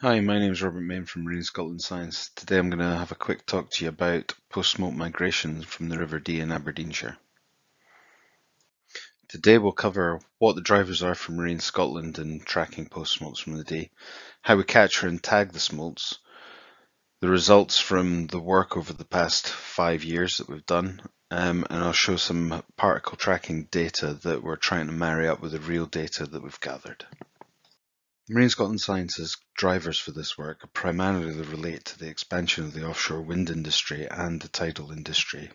Hi, my name is Robert Main from Marine Scotland Science. Today I'm going to have a quick talk to you about post-smolt migration from the River Dee in Aberdeenshire. Today we'll cover what the drivers are for Marine Scotland in tracking post-smolts from the Dee, how we capture and tag the smolts, the results from the work over the past five years that we've done, um, and I'll show some particle tracking data that we're trying to marry up with the real data that we've gathered. Marine Scotland Science's drivers for this work primarily relate to the expansion of the offshore wind industry and the tidal industry.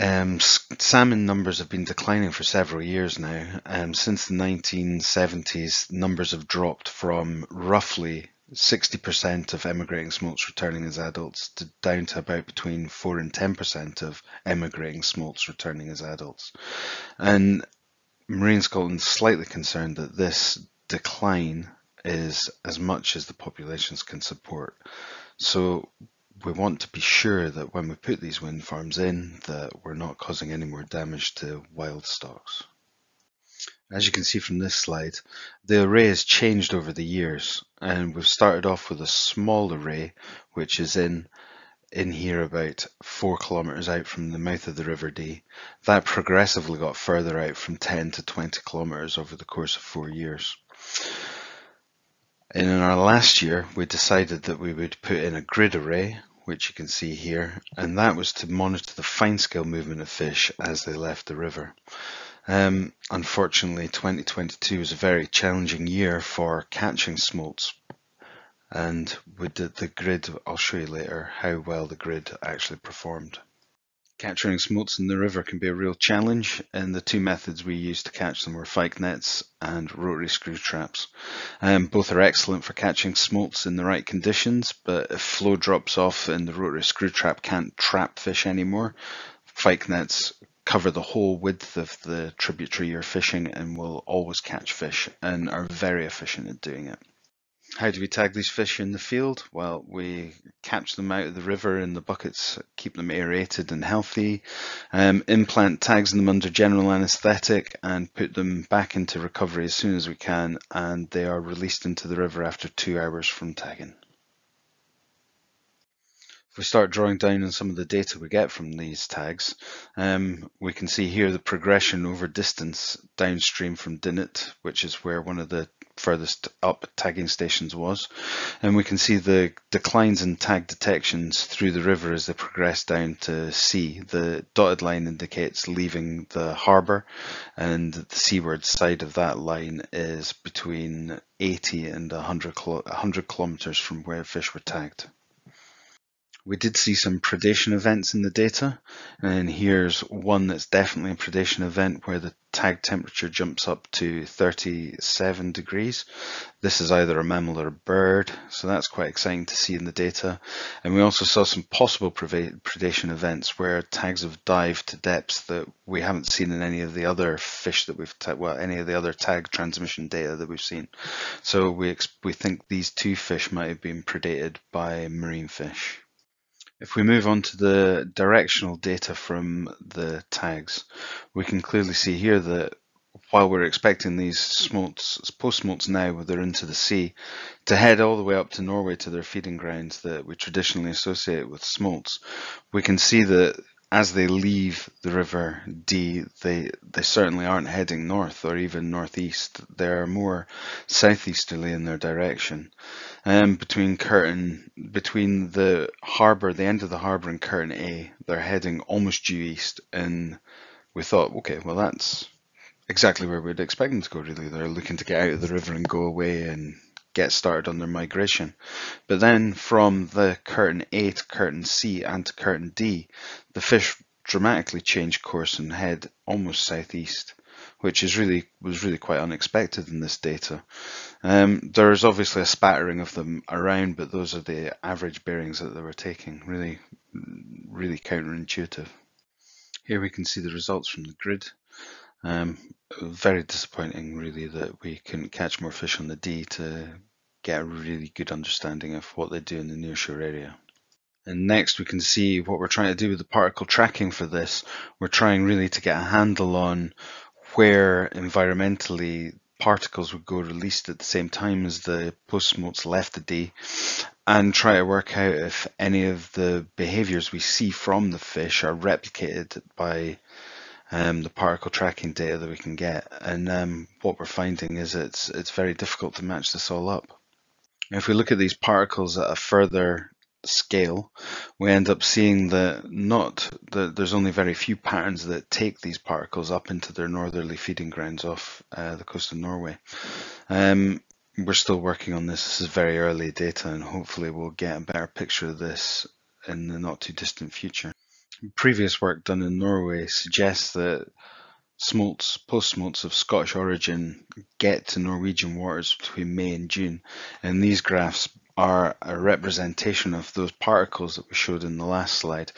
Um, salmon numbers have been declining for several years now. Um, since the 1970s, numbers have dropped from roughly 60% of emigrating smolts returning as adults to down to about between 4 and 10% of emigrating smolts returning as adults. And Marine Scotland is slightly concerned that this decline is as much as the populations can support. So we want to be sure that when we put these wind farms in that we're not causing any more damage to wild stocks. As you can see from this slide, the array has changed over the years and we've started off with a small array which is in in here about four kilometres out from the mouth of the River Dee. That progressively got further out from 10 to 20 kilometres over the course of four years. And in our last year, we decided that we would put in a grid array, which you can see here, and that was to monitor the fine scale movement of fish as they left the river. Um, unfortunately, 2022 was a very challenging year for catching smolts and with the, grid, I'll show you later how well the grid actually performed. Capturing smolts in the river can be a real challenge and the two methods we used to catch them were fyke nets and rotary screw traps. Um, both are excellent for catching smolts in the right conditions but if flow drops off and the rotary screw trap can't trap fish anymore, fyke nets cover the whole width of the tributary you're fishing and will always catch fish and are very efficient at doing it. How do we tag these fish in the field? Well, we catch them out of the river in the buckets, keep them aerated and healthy, um, implant tags in them under general anaesthetic and put them back into recovery as soon as we can and they are released into the river after two hours from tagging. If we start drawing down on some of the data we get from these tags, um, we can see here the progression over distance downstream from Dinnet, which is where one of the furthest up tagging stations was. And we can see the declines in tag detections through the river as they progress down to sea. The dotted line indicates leaving the harbour and the seaward side of that line is between 80 and 100, 100 kilometres from where fish were tagged. We did see some predation events in the data, and here's one that's definitely a predation event where the tag temperature jumps up to 37 degrees. This is either a mammal or a bird, so that's quite exciting to see in the data. And we also saw some possible predation events where tags have dived to depths that we haven't seen in any of the other fish that we've, well, any of the other tag transmission data that we've seen. So we, we think these two fish might have been predated by marine fish. If we move on to the directional data from the tags, we can clearly see here that while we're expecting these smolts, post-smolts now, they're into the sea, to head all the way up to Norway to their feeding grounds that we traditionally associate with smolts, we can see that as they leave the River Dee, they they certainly aren't heading north or even northeast. They're more southeasterly in their direction. Um, between curtain, between the harbour, the end of the harbour and curtain A, they're heading almost due east, and we thought, okay, well that's exactly where we'd expect them to go. Really, they're looking to get out of the river and go away and get started on their migration. But then from the curtain A to curtain C and to curtain D, the fish dramatically change course and head almost southeast, which is really was really quite unexpected in this data. Um, there's obviously a spattering of them around, but those are the average bearings that they were taking. Really, really counterintuitive. Here we can see the results from the grid. Um, very disappointing, really, that we couldn't catch more fish on the Dee to get a really good understanding of what they do in the nearshore area. And next we can see what we're trying to do with the particle tracking for this. We're trying really to get a handle on where environmentally particles would go released at the same time as the post-smolts left the Dee and try to work out if any of the behaviors we see from the fish are replicated by um, the particle tracking data that we can get. And um, what we're finding is it's, it's very difficult to match this all up. If we look at these particles at a further scale, we end up seeing that not that there's only very few patterns that take these particles up into their northerly feeding grounds off uh, the coast of Norway. Um, we're still working on this. This is very early data, and hopefully we'll get a better picture of this in the not too distant future. Previous work done in Norway suggests that smolts, post-smolts of Scottish origin get to Norwegian waters between May and June, and these graphs are a representation of those particles that we showed in the last slide,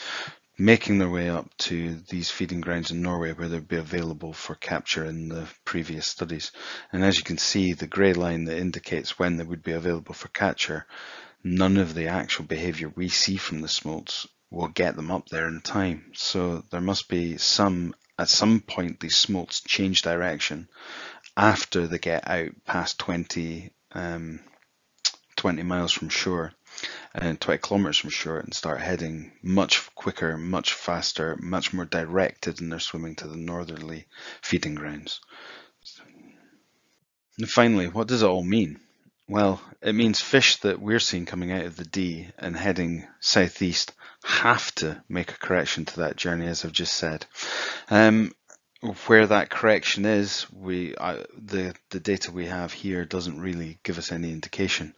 making their way up to these feeding grounds in Norway where they'd be available for capture in the previous studies. And as you can see, the grey line that indicates when they would be available for capture, none of the actual behaviour we see from the smolts will get them up there in time. So there must be some, at some point, these smolts change direction after they get out past 20 um, 20 miles from shore and 20 kilometers from shore and start heading much quicker, much faster, much more directed in their swimming to the northerly feeding grounds. And finally, what does it all mean? Well, it means fish that we're seeing coming out of the Dee and heading southeast have to make a correction to that journey, as I've just said. Um, where that correction is, we uh, the the data we have here doesn't really give us any indication.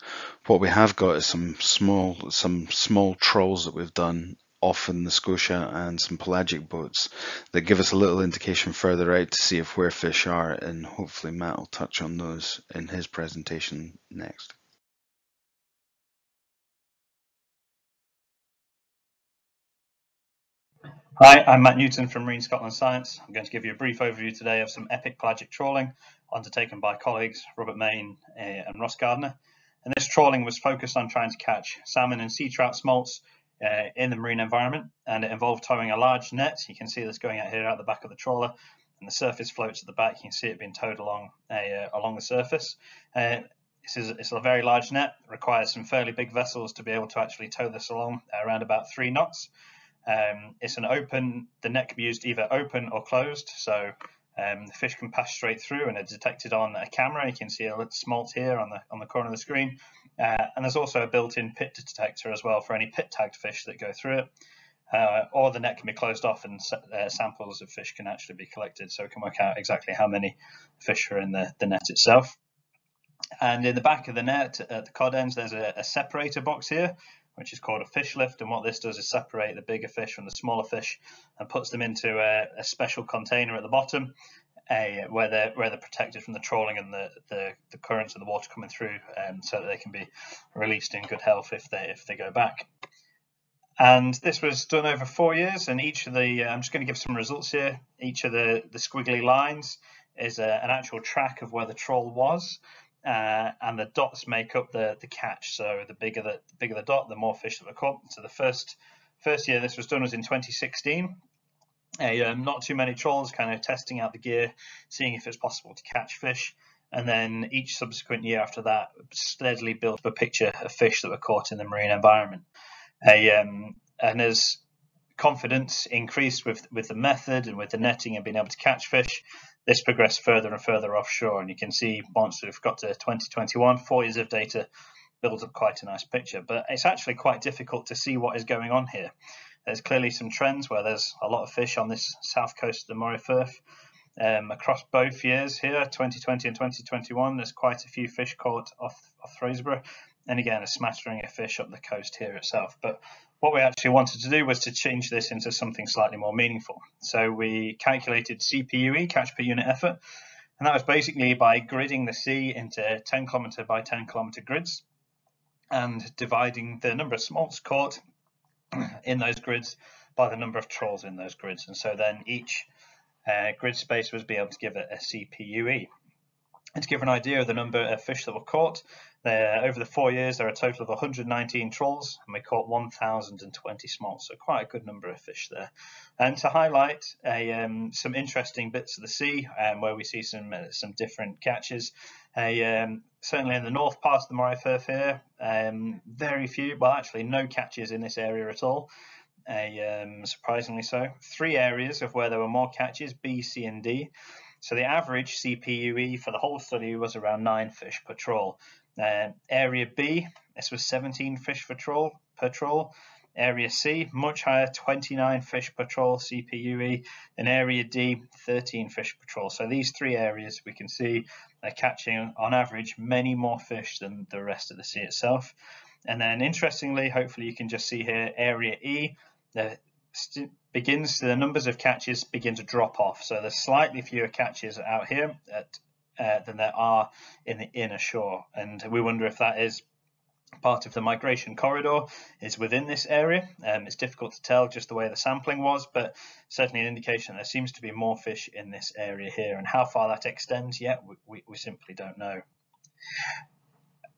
What we have got is some small some small trawls that we've done off in the Scotia and some pelagic boats that give us a little indication further out to see if where fish are, and hopefully Matt will touch on those in his presentation next. Hi, I'm Matt Newton from Marine Scotland Science. I'm going to give you a brief overview today of some epipelagic trawling undertaken by colleagues Robert Main uh, and Ross Gardner. And this trawling was focused on trying to catch salmon and sea trout smolts uh, in the marine environment, and it involved towing a large net. You can see this going out here out the back of the trawler, and the surface floats at the back. You can see it being towed along uh, along the surface. Uh, this is it's a very large net. Requires some fairly big vessels to be able to actually tow this along around about three knots. Um, it's an open, the net can be used either open or closed. So um, the fish can pass straight through and it's detected on a camera. You can see a little smolt here on the, on the corner of the screen. Uh, and there's also a built-in pit detector as well for any pit tagged fish that go through it. Uh, or the net can be closed off and uh, samples of fish can actually be collected so we can work out exactly how many fish are in the, the net itself. And in the back of the net at the cod ends, there's a, a separator box here which is called a fish lift. And what this does is separate the bigger fish from the smaller fish and puts them into a, a special container at the bottom uh, where they're where they're protected from the trawling and the, the, the currents of the water coming through, um, so that they can be released in good health if they if they go back. And this was done over four years, and each of the uh, I'm just going to give some results here. Each of the the squiggly lines is a, an actual track of where the trawl was uh, and the dots make up the the catch. So the bigger the, the bigger the dot, the more fish that were caught. So the first first year this was done was in 2016. Uh, um, not too many trawls, kind of testing out the gear, seeing if it's possible to catch fish. And then each subsequent year after that, steadily built up a picture of fish that were caught in the marine environment. Uh, um, and as confidence increased with with the method and with the netting and being able to catch fish, this progressed further and further offshore. And you can see once we've got to 2021, four years of data builds up quite a nice picture. But it's actually quite difficult to see what is going on here. There's clearly some trends where there's a lot of fish on this south coast of the Moray Firth. Um, across both years here, 2020 and 2021, there's quite a few fish caught off, off Fraserburgh. And again, a smattering of fish up the coast here itself. But what we actually wanted to do was to change this into something slightly more meaningful. So we calculated CPUE, catch per unit effort, and that was basically by gridding the sea into 10 kilometer by 10 kilometer grids and dividing the number of smolts caught in those grids by the number of trawls in those grids. And so then each uh, grid space was be able to give it a CPUE. And to give an idea of the number of fish that were caught, there, over the four years, there are a total of 119 trawls, and we caught 1,020 smolts, so quite a good number of fish there. And to highlight a, um, some interesting bits of the sea, um, where we see some uh, some different catches, um, certainly in the north part of the Moray Firth here, um, very few, well actually no catches in this area at all, um, surprisingly so. Three areas of where there were more catches, B, C and D. So the average CPUE for the whole study was around nine fish per trawl. Uh, area B, this was 17 fish per trawl, per. Area C, much higher, 29 fish per trawl CPUE. And area D, 13 fish per trawl. So these three areas we can see are catching on average many more fish than the rest of the sea itself. And then interestingly, hopefully you can just see here, area E, the begins the numbers of catches begin to drop off. So there's slightly fewer catches out here at, uh, than there are in the inner shore, and we wonder if that is part of the migration corridor is within this area. Um, it's difficult to tell just the way the sampling was, but certainly an indication there seems to be more fish in this area here. And how far that extends yet, we, we, we simply don't know.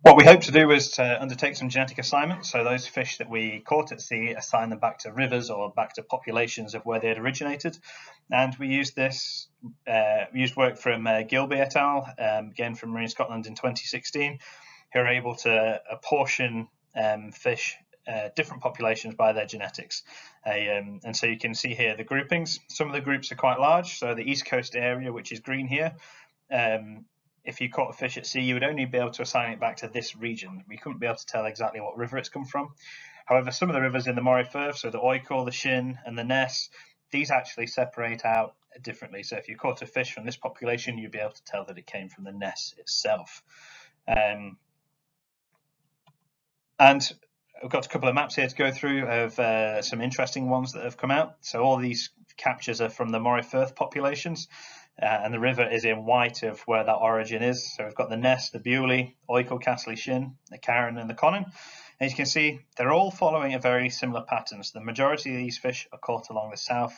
What we hope to do is to undertake some genetic assignment. So those fish that we caught at sea, assign them back to rivers or back to populations of where they had originated. And we used this, uh, used work from uh, Gilbey et al., um, again from Marine Scotland in 2016, who are able to apportion um, fish uh, different populations by their genetics. Um, and so you can see here the groupings. Some of the groups are quite large. So the East Coast area, which is green here, um, if you caught a fish at sea, you would only be able to assign it back to this region. We couldn't be able to tell exactly what river it's come from. However, some of the rivers in the Moray Firth, so the Oykel, the Shin, and the Ness, these actually separate out differently. So if you caught a fish from this population, you'd be able to tell that it came from the Ness itself. Um, and I've got a couple of maps here to go through of uh, some interesting ones that have come out. So all these captures are from the Moray Firth populations. Uh, and the river is in white of where that origin is. So we've got the Ness, the Beauly, Oykel, Cassley Shin, the Carron and the Conon. And you can see they're all following a very similar pattern. So the majority of these fish are caught along the south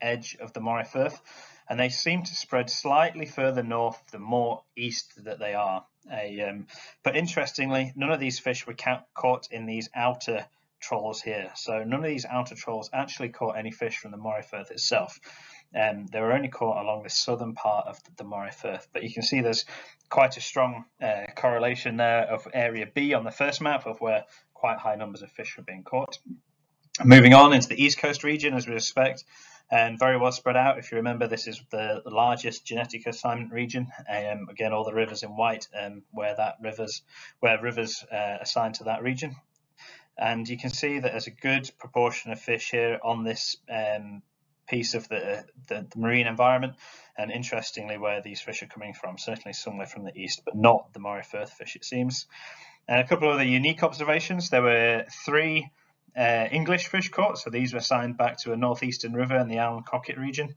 edge of the Moray Firth, and they seem to spread slightly further north the more east that they are. um, but interestingly, none of these fish were caught in these outer trawls here. So none of these outer trawls actually caught any fish from the Moray Firth itself. Um, they were only caught along the southern part of the, Moray Firth, but you can see there's quite a strong uh, correlation there of area B on the first map of where quite high numbers of fish were being caught. Moving on into the East Coast region, as we expect, and very well spread out. If you remember, this is the, the largest genetic assignment region. Um, again, all the rivers in white, um, where that rivers, where rivers uh, assigned to that region. And you can see that there's a good proportion of fish here on this um, piece of the, the, the, marine environment. And interestingly, where these fish are coming from, certainly somewhere from the east, but not the Moray Firth fish, it seems. And a couple of other unique observations. There were three uh, English fish caught, so these were signed back to a northeastern river in the Allen Coquet region.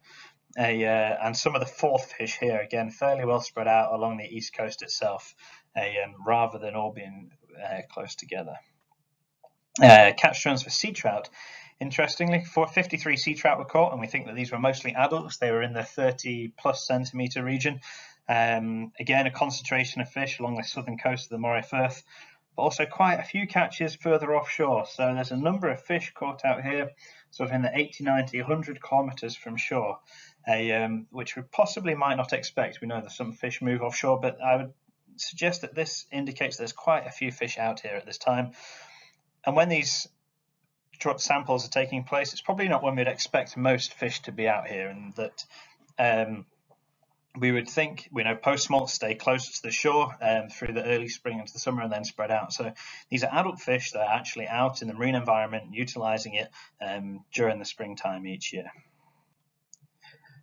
Uh, and some of the fourth fish here, again, fairly well spread out along the east coast itself, um, rather than all being uh, close together. Uh, catch trends for sea trout Interestingly, 53 sea trout were caught, and we think that these were mostly adults. They were in the 30 plus centimetre region. Um, again, a concentration of fish along the southern coast of the Moray Firth, but also quite a few catches further offshore. So there's a number of fish caught out here, sort of in the 80, 90, 100 kilometres from shore, um, which we possibly might not expect. We know that some fish move offshore, but I would suggest that this indicates there's quite a few fish out here at this time. And when these samples are taking place, it's probably not when we'd expect most fish to be out here, and that um, we would think, we know post smolt stay closer to the shore um, through the early spring into the summer and then spread out. So these are adult fish that are actually out in the marine environment, utilizing it um, during the springtime each year.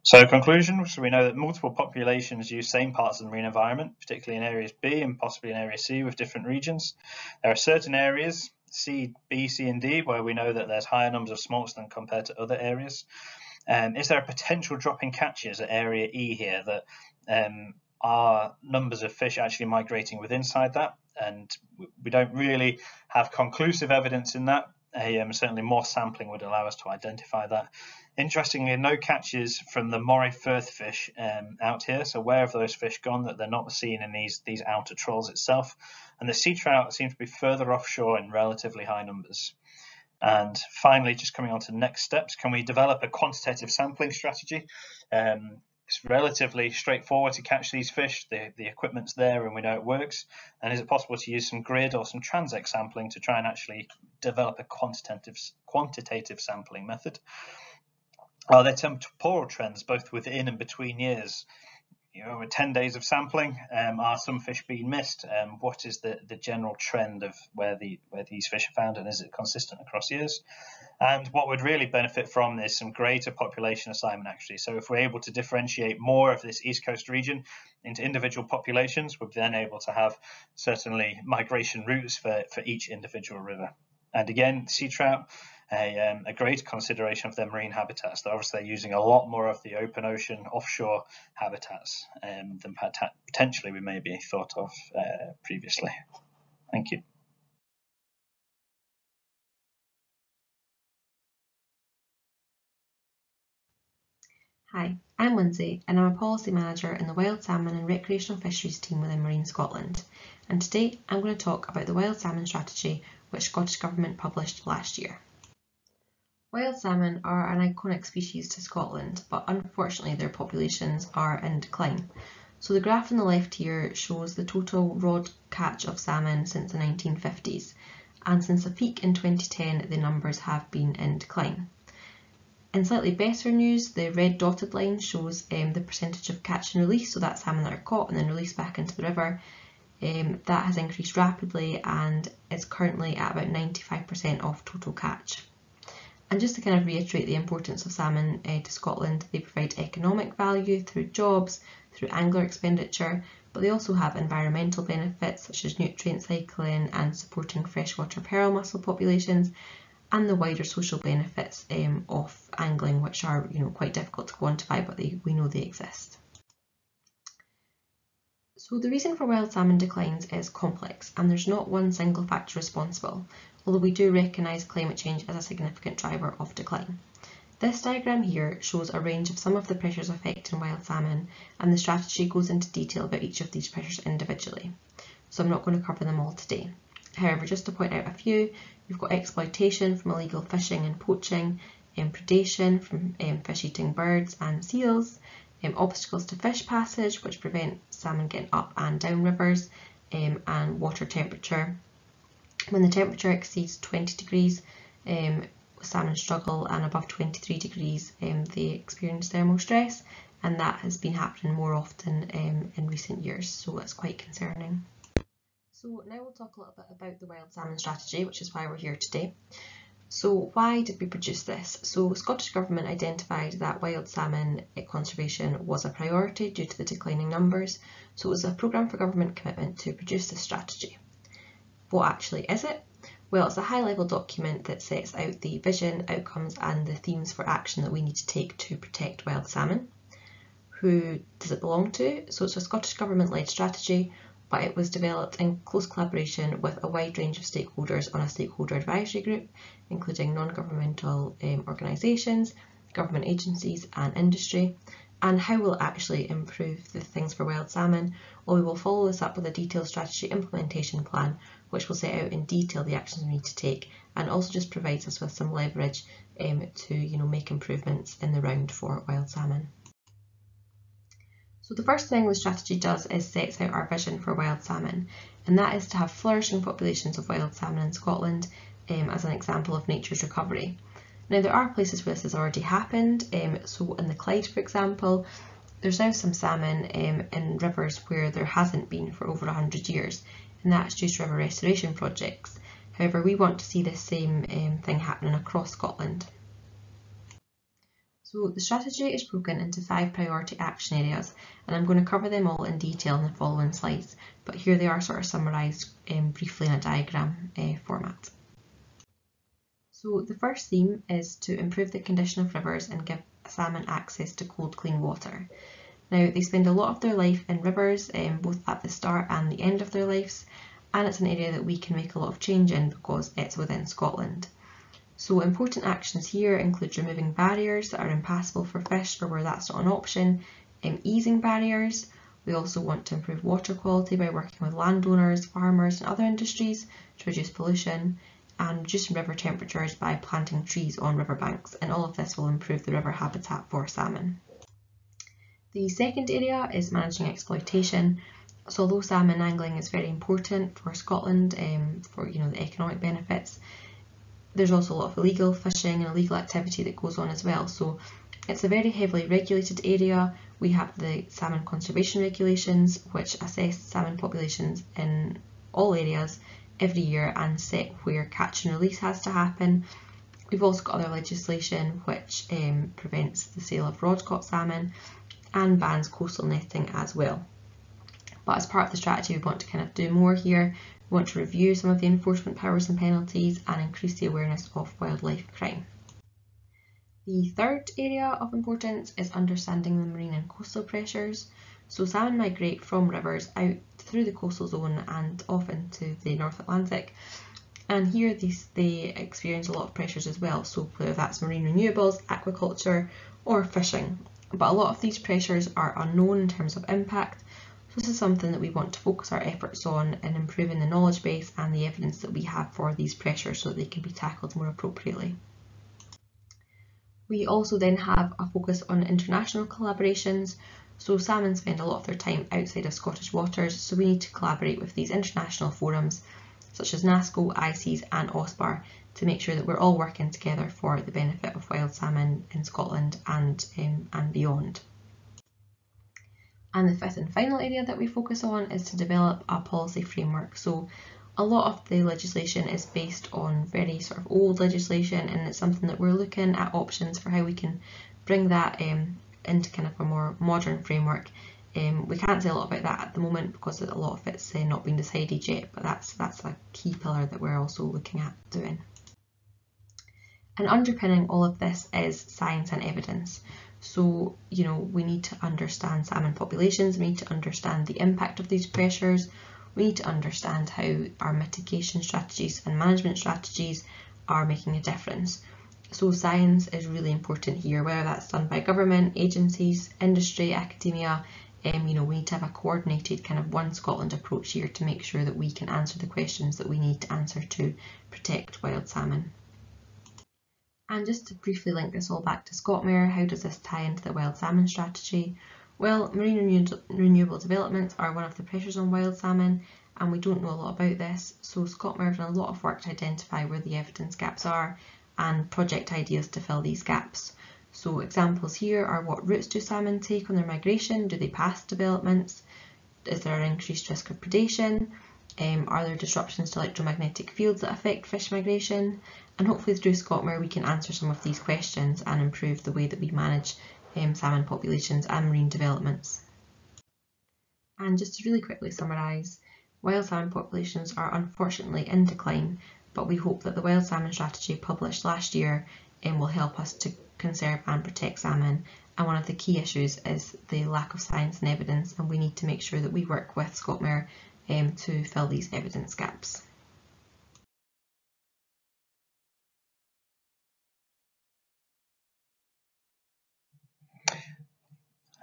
So conclusion, so we know that multiple populations use same parts of the marine environment, particularly in areas B and possibly in area C with different regions. There are certain areas C, B, C, and D, where we know that there's higher numbers of smolts than compared to other areas? Um, is there a potential drop in catches at area E here that um, are numbers of fish actually migrating with inside that? And we don't really have conclusive evidence in that. Um, certainly more sampling would allow us to identify that. Interestingly, no catches from the Moray Firth fish um, out here. So where have those fish gone that they're not seen in these, these outer trawls itself? And the sea trout seem to be further offshore in relatively high numbers. And finally, just coming on to next steps, can we develop a quantitative sampling strategy? Um, it's relatively straightforward to catch these fish. The, the equipment's there and we know it works. And is it possible to use some grid or some transect sampling to try and actually develop a quantitative, quantitative sampling method? Are there temporal trends both within and between years? You know, with 10 days of sampling, um, are some fish being missed? Um, what is the, the general trend of where the where these fish are found and is it consistent across years? And what would really benefit from this some greater population assignment actually. So if we're able to differentiate more of this East Coast region into individual populations, we're then able to have certainly migration routes for, for each individual river. And again, sea trout, a, um, a great consideration of their marine habitats. They're obviously using a lot more of the open ocean offshore habitats um, than potentially we may maybe thought of uh, previously. Thank you. Hi, I'm Lyndsay and I'm a Policy Manager in the Wild Salmon and Recreational Fisheries team within Marine Scotland. And today I'm going to talk about the Wild Salmon Strategy which Scottish Government published last year. Wild salmon are an iconic species to Scotland, but unfortunately their populations are in decline. So the graph on the left here shows the total rod catch of salmon since the 1950s, and since a peak in 2010 the numbers have been in decline. In slightly better news, the red dotted line shows um, the percentage of catch and release, so that's salmon that are caught and then released back into the river. Um, that has increased rapidly and is currently at about 95% of total catch. And just to kind of reiterate the importance of salmon uh, to Scotland, they provide economic value through jobs, through angler expenditure, but they also have environmental benefits such as nutrient cycling and supporting freshwater pearl mussel populations, and the wider social benefits um, of angling, which are you know quite difficult to quantify, but they, we know they exist. So the reason for wild salmon declines is complex, and there's not one single factor responsible although we do recognise climate change as a significant driver of decline. This diagram here shows a range of some of the pressures affecting wild salmon and the strategy goes into detail about each of these pressures individually. So I'm not going to cover them all today. However, just to point out a few, you've got exploitation from illegal fishing and poaching, um, predation from um, fish-eating birds and seals, um, obstacles to fish passage which prevent salmon getting up and down rivers, um, and water temperature, when the temperature exceeds 20 degrees, um, salmon struggle and above 23 degrees um, they experience thermal stress and that has been happening more often um, in recent years so it's quite concerning. So now we'll talk a little bit about the wild salmon strategy which is why we're here today. So why did we produce this? So Scottish Government identified that wild salmon conservation was a priority due to the declining numbers so it was a programme for government commitment to produce this strategy. What actually is it? Well, it's a high level document that sets out the vision, outcomes and the themes for action that we need to take to protect wild salmon. Who does it belong to? So it's a Scottish Government led strategy, but it was developed in close collaboration with a wide range of stakeholders on a stakeholder advisory group, including non-governmental um, organisations, government agencies and industry. And how will it actually improve the things for wild salmon? Well, we will follow this up with a detailed strategy implementation plan which will set out in detail the actions we need to take and also just provides us with some leverage um, to you know, make improvements in the round for wild salmon. So the first thing the strategy does is sets out our vision for wild salmon and that is to have flourishing populations of wild salmon in Scotland um, as an example of nature's recovery. Now there are places where this has already happened, um, so in the Clyde for example, there's now some salmon um, in rivers where there hasn't been for over 100 years and that's due to river restoration projects. However, we want to see this same um, thing happening across Scotland. So the strategy is broken into five priority action areas and I'm going to cover them all in detail in the following slides, but here they are sort of summarised um, briefly in a diagram uh, format. So the first theme is to improve the condition of rivers and give salmon access to cold clean water. Now they spend a lot of their life in rivers, um, both at the start and the end of their lives, and it's an area that we can make a lot of change in because it's within Scotland. So important actions here include removing barriers that are impassable for fish or where that's not an option, um, easing barriers. We also want to improve water quality by working with landowners, farmers and other industries to reduce pollution and reducing river temperatures by planting trees on riverbanks and all of this will improve the river habitat for salmon. The second area is managing exploitation. So although salmon angling is very important for Scotland um, for you know the economic benefits, there's also a lot of illegal fishing and illegal activity that goes on as well. So it's a very heavily regulated area. We have the salmon conservation regulations which assess salmon populations in all areas every year and set where catch and release has to happen. We've also got other legislation which um, prevents the sale of rod caught salmon and bans coastal netting as well. But as part of the strategy, we want to kind of do more here. We want to review some of the enforcement powers and penalties and increase the awareness of wildlife crime. The third area of importance is understanding the marine and coastal pressures. So salmon migrate from rivers out through the coastal zone and off into the North Atlantic. And here they experience a lot of pressures as well, so whether that's marine renewables, aquaculture or fishing but a lot of these pressures are unknown in terms of impact. This is something that we want to focus our efforts on in improving the knowledge base and the evidence that we have for these pressures so that they can be tackled more appropriately. We also then have a focus on international collaborations. So salmon spend a lot of their time outside of Scottish waters, so we need to collaborate with these international forums such as NASCO, ICES and OSPAR to make sure that we're all working together for the benefit of wild salmon in Scotland and, um, and beyond. And the fifth and final area that we focus on is to develop a policy framework. So a lot of the legislation is based on very sort of old legislation and it's something that we're looking at options for how we can bring that um, into kind of a more modern framework. Um, we can't say a lot about that at the moment because a lot of it's uh, not been decided yet, but that's that's a key pillar that we're also looking at doing. And underpinning all of this is science and evidence. So, you know, we need to understand salmon populations, we need to understand the impact of these pressures, we need to understand how our mitigation strategies and management strategies are making a difference. So science is really important here, whether that's done by government, agencies, industry, academia, um, you know, we need to have a coordinated kind of one Scotland approach here to make sure that we can answer the questions that we need to answer to protect wild salmon. And just to briefly link this all back to ScotMER, how does this tie into the wild salmon strategy? Well, marine renewable developments are one of the pressures on wild salmon and we don't know a lot about this, so ScotMER have done a lot of work to identify where the evidence gaps are and project ideas to fill these gaps. So examples here are what routes do salmon take on their migration? Do they pass developments? Is there an increased risk of predation? Um, are there disruptions to electromagnetic fields that affect fish migration? And hopefully through ScotMER we can answer some of these questions and improve the way that we manage um, salmon populations and marine developments. And just to really quickly summarise, wild salmon populations are unfortunately in decline, but we hope that the wild salmon strategy published last year um, will help us to conserve and protect salmon. And one of the key issues is the lack of science and evidence, and we need to make sure that we work with ScotMER um, to fill these evidence gaps.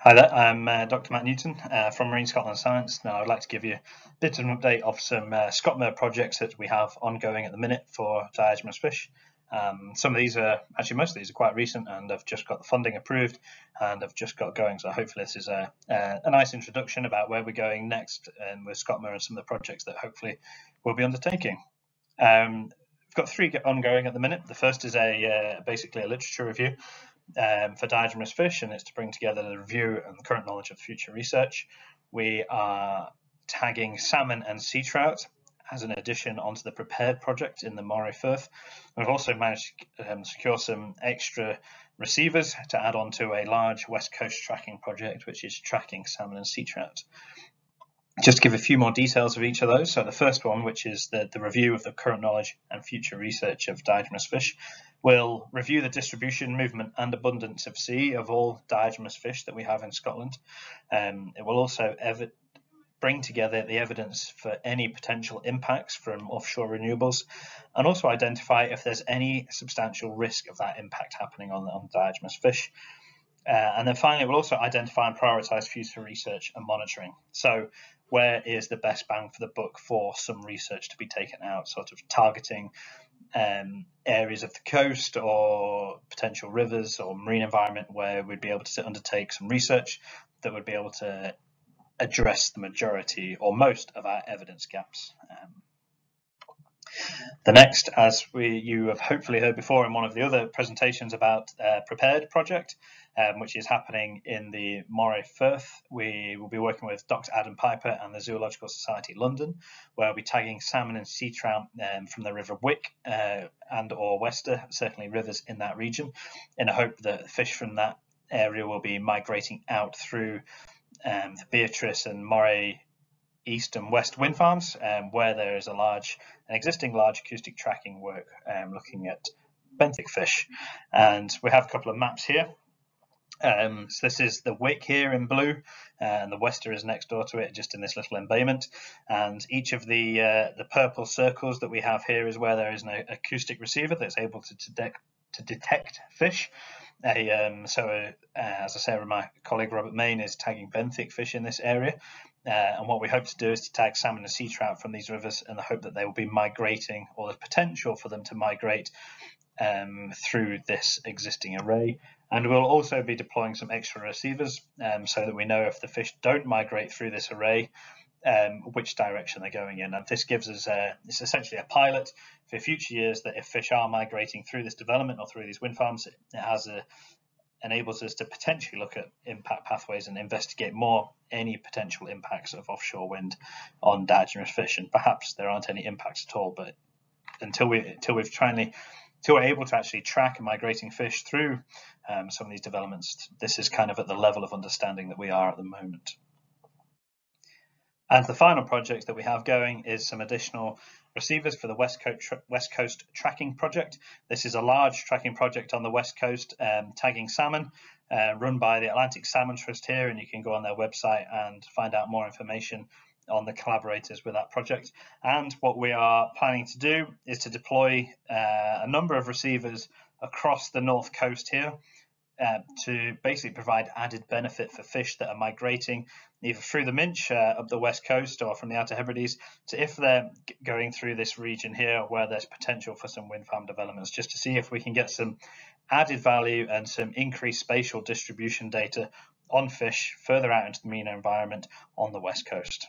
Hi there, I'm uh, Dr. Matt Newton uh, from Marine Scotland Science. Now, I'd like to give you a bit of an update of some uh, ScotMER projects that we have ongoing at the minute for diadromous fish. Um, some of these are actually most of these are quite recent and I've just got the funding approved and I've just got going. So hopefully this is a, a, a nice introduction about where we're going next and with ScotMER and some of the projects that hopefully we'll be undertaking. Um, we've got three ongoing at the minute. The first is a uh, basically a literature review um, for diadromous fish, and it's to bring together the review and the current knowledge of future research. We are tagging salmon and sea trout as an addition onto the PrePARED project in the Moray Firth. We've also managed to um, secure some extra receivers to add on to a large West Coast tracking project, which is tracking salmon and sea trout. Just to give a few more details of each of those. So the first one, which is the, the review of the current knowledge and future research of diadromous fish, will review the distribution, movement and abundance of sea of all diadromous fish that we have in Scotland. Um, it will also bring together the evidence for any potential impacts from offshore renewables and also identify if there's any substantial risk of that impact happening on, on diadromous fish. Uh, and then finally, we'll also identify and prioritize future research and monitoring. So where is the best bang for the buck for some research to be taken out, sort of targeting um, areas of the coast or potential rivers or marine environment where we'd be able to undertake some research that would be able to address the majority or most of our evidence gaps. Um, the next, as we you have hopefully heard before in one of the other presentations about uh, PrePARED project, um, which is happening in the Moray Firth. We will be working with Dr. Adam Piper and the Zoological Society London, where we'll be tagging salmon and sea trout um, from the River Wick uh, and or Wester, certainly rivers in that region, in a hope that fish from that area will be migrating out through um, the Beatrice and Moray east and west wind farms, um, where there is a large, an existing large acoustic tracking work um, looking at benthic fish. And we have a couple of maps here. Um, so this is the wick here in blue, uh, and the Wester is next door to it, just in this little embayment. And each of the uh, the purple circles that we have here is where there is an acoustic receiver that's able to detect to detect fish. A, um, so, uh, as I say, my colleague Robert Main is tagging benthic fish in this area. Uh, and what we hope to do is to tag salmon and sea trout from these rivers in the hope that they will be migrating or the potential for them to migrate um, through this existing array. And we'll also be deploying some extra receivers um, so that we know if the fish don't migrate through this array, um, which direction they're going in. And this gives us a, it's essentially a pilot for future years that if fish are migrating through this development or through these wind farms, it, has a enables us to potentially look at impact pathways and investigate more any potential impacts of offshore wind on diadromous fish. And perhaps there aren't any impacts at all, but until we until we've finally until we're able to actually track migrating fish through um, some of these developments, this is kind of at the level of understanding that we are at the moment. And the final project that we have going is some additional receivers for the West Coast, West Coast Tracking Project. This is a large tracking project on the West Coast um, tagging salmon uh, run by the Atlantic Salmon Trust here and you can go on their website and find out more information on the collaborators with that project. And what we are planning to do is to deploy uh, a number of receivers across the north coast here uh, to basically provide added benefit for fish that are migrating either through the Minch uh, up the west coast or from the Outer Hebrides to if they're going through this region here where there's potential for some wind farm developments, just to see if we can get some added value and some increased spatial distribution data on fish further out into the marine environment on the west coast.